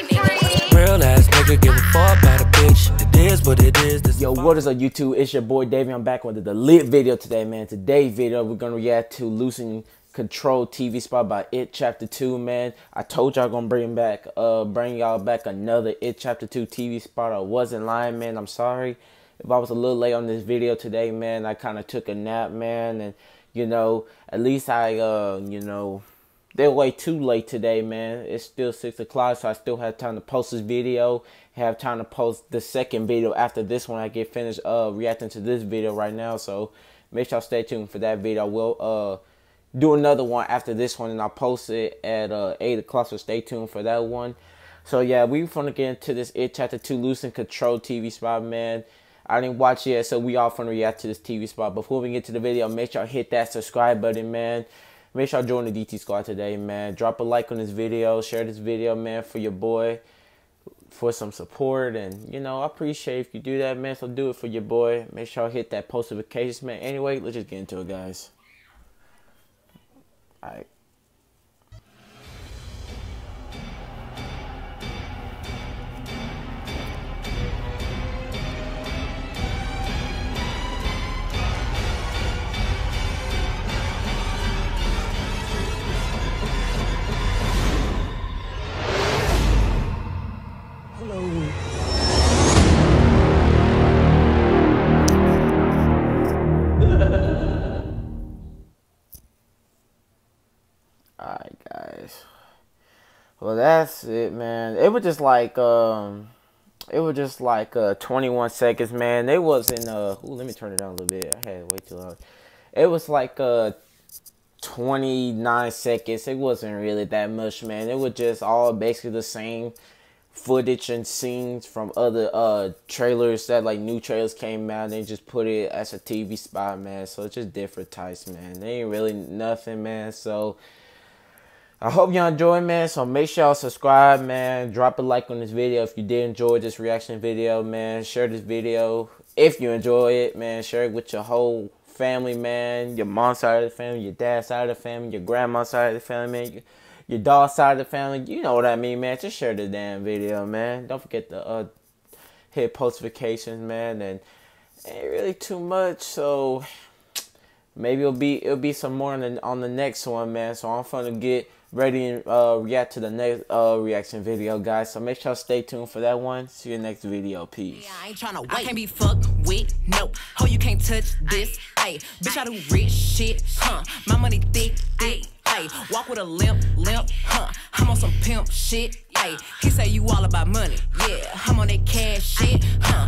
Real ass nigga give a fuck about a bitch. It is what it is. This Yo, what is up, YouTube? It's your boy Davey. I'm back with the lit video today, man. Today's video, we're gonna react to Losing Control TV spot by It Chapter 2, man. I told y'all gonna bring back, uh, bring y'all back another It Chapter 2 TV spot. I wasn't lying, man. I'm sorry if I was a little late on this video today, man. I kind of took a nap, man, and you know, at least I, uh, you know, they're way too late today, man. It's still six o'clock, so I still have time to post this video. Have time to post the second video after this one. I get finished uh reacting to this video right now, so make sure y'all stay tuned for that video. I will uh do another one after this one, and I'll post it at uh eight o'clock. So stay tuned for that one. So yeah, we gonna get into this It Chapter Two Losing Control TV spot, man. I didn't watch it yet, so we all gonna react to this TV spot. Before we get to the video, make sure y'all hit that subscribe button, man. Make sure y'all join the DT squad today, man. Drop a like on this video, share this video, man, for your boy, for some support. And, you know, I appreciate if you do that, man. So do it for your boy. Make sure y'all hit that post notifications, man. Anyway, let's just get into it, guys. All right. Alright, guys. Well, that's it, man. It was just like, um, it was just like uh, 21 seconds, man. It wasn't, uh, ooh, let me turn it down a little bit. I had way too loud. It was like, uh, 29 seconds. It wasn't really that much, man. It was just all basically the same footage and scenes from other uh trailers that like new trailers came out and they just put it as a TV spot, man. So it's just different types, man. They ain't really nothing, man. So I hope y'all enjoy, man. So make sure y'all subscribe, man. Drop a like on this video if you did enjoy this reaction video, man. Share this video if you enjoy it, man. Share it with your whole family, man. Your mom's side of the family, your dad's side of the family, your grandma's side of the family, man. Your, dog's side of the family. You know what I mean, man. Just share the damn video, man. Don't forget to uh, hit post notifications, man. And ain't really too much, so maybe it'll be it'll be some more on the on the next one, man. So I'm gonna get ready and uh, react to the next uh, reaction video, guys. So make sure stay tuned for that one. See you next video. Peace. Yeah, I ain't tryna wait. I can't be fucked with, nope. Ho, you can't touch this. Bitch, I do rich shit, huh? My money thick, thick. Walk with a limp, limp, huh? I'm on some pimp shit. Hey, he say you all about money. Yeah, I'm on that cash shit, huh?